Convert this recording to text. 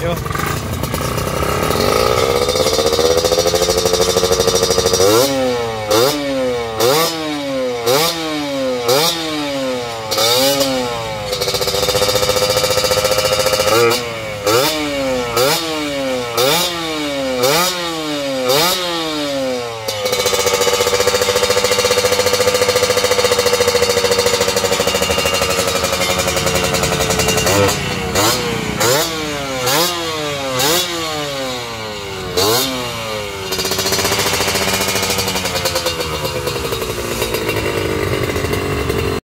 Yo.